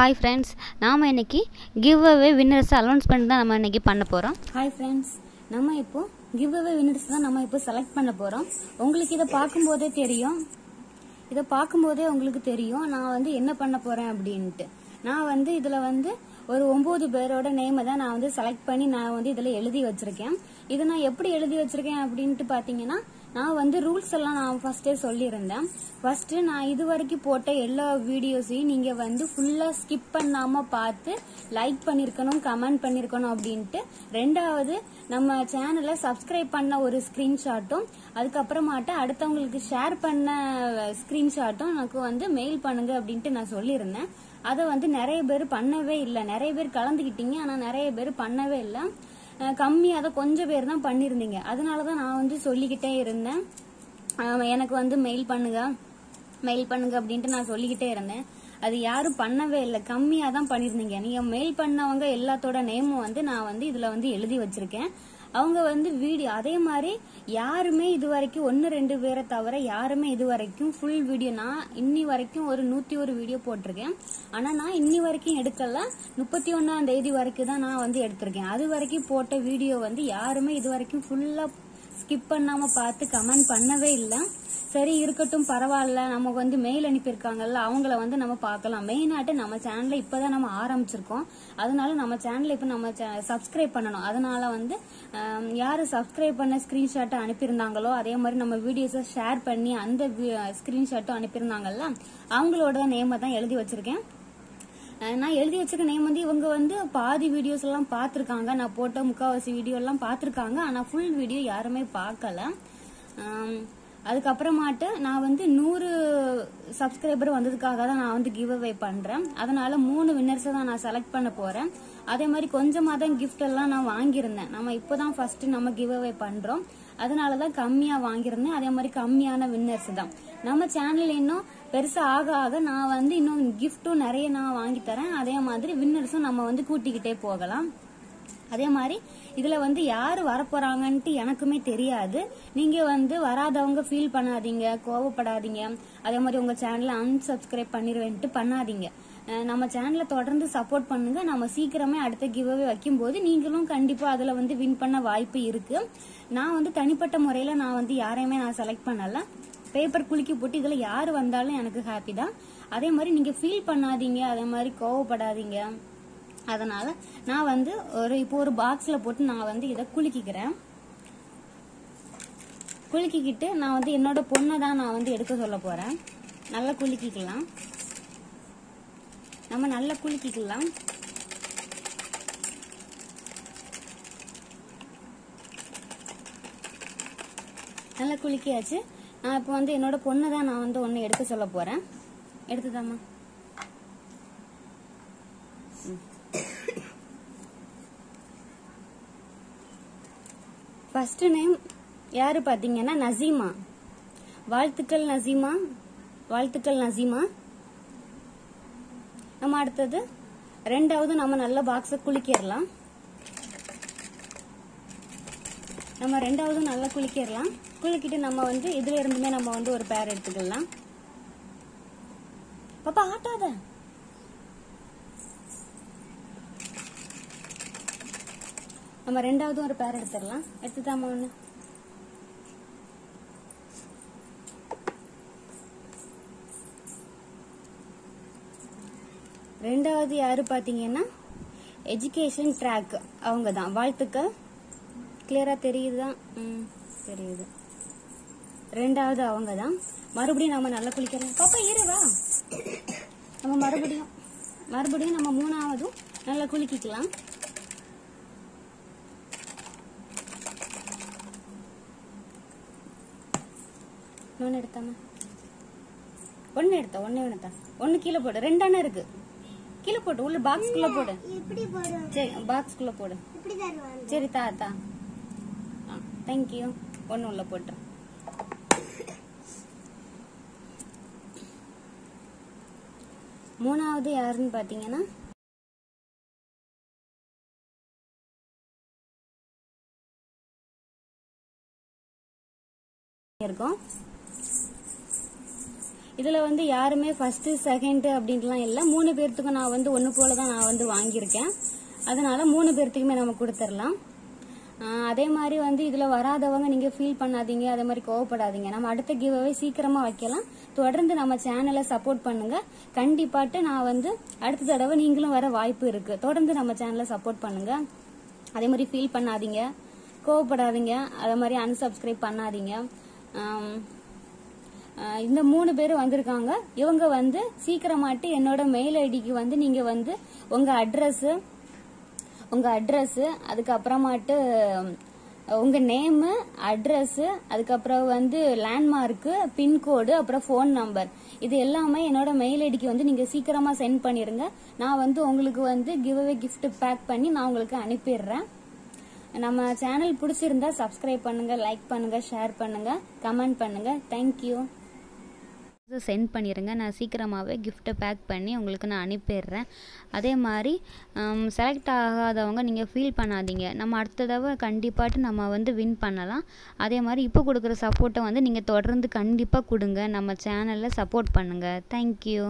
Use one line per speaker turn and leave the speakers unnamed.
Hi friends நாம் இன்னைக்கு give away வின்னர்ஸை announcement தான் நம்ம இன்னைக்கு பண்ண போகிறோம்
ஹாய் ஃப்ரெண்ட்ஸ் நம்ம இப்போ கிவ் அவே வின்னர்ஸ் தான் நம்ம இப்போ செலக்ட் பண்ண போகிறோம் உங்களுக்கு இதை பார்க்கும்போதே தெரியும். இதை பார்க்கும்போதே உங்களுக்கு தெரியும் நான் வந்து என்ன பண்ண போகிறேன் அப்படின்ட்டு. நான் வந்து இதில் வந்து ஒரு ஒம்பது பேரோட நேமை தான் நான் வந்து செலக்ட் பண்ணி நான் வந்து இதில் எழுதி வச்சுருக்கேன். இதை நான் எப்படி எழுதி வச்சிருக்கேன் அப்படின்ட்டு பாத்தீங்கன்னா நான் வந்து ரூல்ஸ் எல்லாம் நான் ஃபர்ஸ்டே சொல்லியிருந்தேன். ஃபர்ஸ்ட் நான் இது வரைக்கும் போட்ட எல்லா வீடியோஸையும் நீங்க வந்து ஃபுல்லா ஸ்கிப் பண்ணாம பார்த்து லைக் பண்ணிருக்கணும் கமெண்ட் பண்ணிருக்கணும் அப்படின்ட்டு. ரெண்டாவது நம்ம சேனலை சப்ஸ்கிரைப் பண்ண ஒரு ஸ்கிரீன்ஷாட்டும் அதுக்கப்புறமாட்ட அடுத்தவங்களுக்கு ஷேர் பண்ண ஸ்கிரீன்ஷாட்டும் எனக்கு வந்து மெயில் பண்ணுங்க அப்படின்ட்டு நான் சொல்லியிருந்தேன். அதை வந்து நிறைய பேர் பண்ணவே இல்லை. நிறைய பேர் கலந்துக்கிட்டீங்க ஆனா நிறைய பேர் பண்ணவே இல்லை. கம்மியாக தான் கொஞ்சம் பேர் தான் பண்ணியிருந்தீங்க அதனால தான் நான் வந்து சொல்லிக்கிட்டே இருந்தேன். எனக்கு வந்து மெயில் பண்ணுங்க. மெயில் பண்ணுங்க அப்படின்ட்டு நான் சொல்லிக்கிட்டே இருந்தேன். அது யாரும் பண்ணவே இல்லை. கம்மியாக தான் பண்ணியிருந்தீங்க நீங்கள் மெயில் பண்ணவங்க எல்லாத்தோட நேமும் வந்து நான் வந்து இதில் வந்து எழுதி வச்சிருக்கேன். அவங்க வந்து வீடியோ அதே மாதிரி யாருமே இது வரைக்கும் ஒன்று ரெண்டு பேரை தவிர யாருமே இது வரைக்கும் ஃபுல் வீடியோ நான் இன்னி வரைக்கும் ஒரு நூற்றி ஒரு வீடியோ போட்டிருக்கேன். ஆனால் நான் இன்னி வரைக்கும் எடுக்கல. முப்பத்தி ஒன்றாம் தேதி வரைக்கும் தான் நான் வந்து எடுத்திருக்கேன். அது வரைக்கும் போட்ட வீடியோ வந்து யாருமே இது வரைக்கும் ஃபுல்லாக ஸ்கிப் பண்ணாம பார்த்து கமெண்ட் பண்ணவே இல்லை. சரி இருக்கட்டும் பரவாயில்ல. நமக்கு வந்து மெயில் அனுப்பியிருக்காங்கல்ல அவங்கள வந்து நம்ம பார்க்கலாம். மெயினாட்டு நம்ம சேனல்ல இப்பதான் நம்ம ஆரம்பிச்சிருக்கோம். அதனால நம்ம சேனலை இப்ப நம்ம சப்ஸ்கிரைப் பண்ணணும். அதனால வந்து யார் யாரு சப்ஸ்கிரைப் பண்ண ஸ்கிரீன்ஷாட்டை அனுப்பியிருந்தாங்களோ அதே மாதிரி நம்ம வீடியோஸை ஷேர் பண்ணி அந்த ஸ்கிரீன்ஷாட்டும் அனுப்பியிருந்தாங்கல்ல அவங்களோட நேமை தான் எழுதி வச்சிருக்கேன். நான் எழுதி வச்சிருக்க நேம் வந்து இவங்க வந்து பாதி வீடியோஸ் எல்லாம் பார்த்துருக்காங்க. நான் போட்ட முக்காவாசி வீடியோ எல்லாம் பார்த்துருக்காங்க. ஆனால் ஃபுல் வீடியோ யாருமே பார்க்கல. அதுக்கப்புறமாட்டு நான் வந்து நூறு சப்ஸ்கிரைபர் வந்ததுக்காக தான் நான் வந்து கிவ் அவே பண்றேன். அதனால மூணு வின்னர்ஸை தான் நான் செலக்ட் பண்ண போறேன். அதே மாதிரி கொஞ்சமாக தான் கிஃப்ட் எல்லாம் நான் வாங்கியிருந்தேன். நம்ம இப்போதான் ஃபர்ஸ்ட் நம்ம கிவ் அவே பண்றோம். அதனால தான் கம்மியாக வாங்கியிருந்தேன். அதே மாதிரி கம்மியான வின்னர்ஸ் தான். நம்ம சேனல் இன்னும் பெருசா ஆக ஆக நான் வந்து இன்னும் கிஃப்ட்டும் நிறைய நான் வாங்கி தரேன். அதே மாதிரி வின்னர்ஸும் நம்ம வந்து கூட்டிக்கிட்டே போகலாம். அதே மாதிரி இதுல வந்து யாரு வரப்போறாங்கன்ட்டு எனக்குமே தெரியாது. நீங்க வந்து வராதவங்க ஃபீல் பண்ணாதீங்க கோவப்படாதீங்க. அதே மாதிரி உங்க சேனலை அன்சப்ஸ்கிரைப் பண்ணிடுவேன்ட்டு பண்ணாதீங்க. நம்ம சேனலை தொடர்ந்து சப்போர்ட் பண்ணுங்க. நம்ம சீக்கிரமே அடுத்த கிவ்அவே வைக்கும்போது நீங்களும் கண்டிப்பா அதுல வந்து வின் பண்ண வாய்ப்பு இருக்கு. நான் வந்து தனிப்பட்ட முறையில நான் வந்து யாரையுமே நான் செலக்ட் பண்ணல. பேப்பர் குலுக்கி போட்டு இதுல யாரு வந்தாலும் எனக்கு ஹாப்பி தான். அதே மாதிரி நீங்க ஃபீல் பண்ணாதீங்க அதே மாதிரி கோவப்படாதீங்க. அதனால நான் வந்து ஒரு இப்போ ஒரு பாக்ஸ்ல போட்டு நான் வந்து இதை குலுக்கிக்கிறேன். குலுக்கிக்கிட்டு நான் வந்து என்னோட பொண்ணை தான் நான் வந்து எடுக்க சொல்ல போறேன். நல்லா குலுக்கிக்கலாம். நம்ம நல்லா குலுக்கிக்கலாம். நல்லா குலுக்கியாச்சு. இப்போ வந்து என்னோட பொண்ணை தான் நான் வந்து ஒன்று எடுக்க சொல்ல போகிறேன் எடுத்துதாம்மா. ஃபர்ஸ்ட் நேம் யாரு பார்த்தீங்கன்னா நசீமா. வாழ்த்துக்கள் நசீமா. வாழ்த்துக்கள் நசீமா. நம்ம அடுத்தது ரெண்டாவது நம்ம நல்ல பாக்ஸை குளிக்கிடலாம் நம்ம ரெண்டாவது நல்லா குளிக்கிடலாம். குளிக்கிட்டு நம்ம வந்து இதுல இருந்துமே நம்ம வந்து ஒரு பேர் எடுத்துக்கலாம். பாப்பா ஆட்டாத. நம்ம ரெண்டாவது ஒரு பேர் எடுத்துடலாம். எடுத்துதாமா ஒண்ணு? ரெண்டாவது யாரு பாத்தீங்கன்னா எஜுகேஷன் ட்ராக் அவங்க தான் வாழ்த்துக்கள். கிளியரா தெரியுதா? ம் தெரியுது. ரெண்டாவது அவங்க தான் மறுபடியும் நம்ம நல்லா குளிக்கிறோம். பாப்பா இரு வா. நம்ம மறுபடியும் மறுபடியும் நம்ம மூணாவதும் நல்லா குளிக்கிக்கலாம். ஒன்று எடுத்தாமா ஒன்று எடுத்தா ஒன்று எடுத்தா. ஒன்று கீழே போடு. ரெண்டான இருக்கு. கீழே போட்டு உள்ள பாக்ஸ்குள்ள போடு. சரி பாக்ஸ்குள்ள போடு. சரி தா தா. ஆ தேங்க்யூ ஒன்று உள்ள போட்டு. மூணாவது யாருன்னு பார்த்தீங்கன்னா இருக்கும். இதில் வந்து யாருமே ஃபஸ்ட்டு செகண்டு அப்படின்ட்டுலாம் இல்லை. மூணு பேர்த்துக்கும் நான் வந்து ஒன்று போல தான் நான் வந்து வாங்கியிருக்கேன். அதனால மூணு பேர்த்துக்குமே நம்ம கொடுத்துடலாம். அதே மாதிரி வந்து இதில் வராதவங்க நீங்கள் ஃபீல் பண்ணாதீங்க அதே மாதிரி கோவப்படாதீங்க. நம்ம அடுத்த கிவ்அவே சீக்கிரமாக வைக்கலாம். தொடர்ந்து நம்ம சேனலை சப்போர்ட் பண்ணுங்க. கண்டிப்பாட்டு நான் வந்து அடுத்த தடவை நீங்களும் வர வாய்ப்பு இருக்கு. தொடர்ந்து நம்ம சேனலை சப்போர்ட் பண்ணுங்க. அதே மாதிரி ஃபீல் பண்ணாதீங்க. கோவப்படாதீங்க. அதே மாதிரி அன்சப்ஸ்கிரைப் பண்ணாதீங்க. இந்த மூணு பேர் வந்திருக்காங்க. இவங்க வந்து சீக்கிரமாட்டு என்னோட மெயில் ஐடிக்கு வந்து நீங்க வந்து உங்க அட்ரஸ் உங்கள் அட்ரஸ்ஸு அதுக்கப்புறமாட்டு உங்கள் நேமு அட்ரஸ்ஸு அதுக்கப்புறம் வந்து லேண்ட்மார்க்கு பின்கோடு அப்புறம் ஃபோன் நம்பர் இது எல்லாமே என்னோட மெயில் ஐடிக்கு வந்து நீங்கள் சீக்கிரமாக சென்ட் பண்ணிடுங்க நான் வந்து உங்களுக்கு வந்து கிவ் அவே கிஃப்ட் பேக் பண்ணி நான் உங்களுக்கு அனுப்பிடுறேன். நம்ம சேனல் பிடிச்சிருந்தா சப்ஸ்கிரைப் பண்ணுங்கள் லைக் பண்ணுங்கள் ஷேர் பண்ணுங்கள் கமெண்ட் பண்ணுங்கள் தேங்க்யூ
சென்ட் பண்ணிடுங்க நான் சீக்கிரமாகவே கிஃப்ட்டை பேக் பண்ணி உங்களுக்கு நான் அனுப்பிடுறேன். அதே மாதிரி செலக்ட் ஆகாதவங்க நீங்கள் ஃபீல் பண்ணாதீங்க. நம்ம அடுத்த தடவை கண்டிப்பாட்டு நம்ம வந்து வின் பண்ணலாம். அதே மாதிரி இப்போ கொடுக்குற சப்போர்ட்டை வந்து நீங்கள் தொடர்ந்து கண்டிப்பாக கொடுங்க. நம்ம சேனலில் சப்போர்ட் பண்ணுங்கள் தேங்க்யூ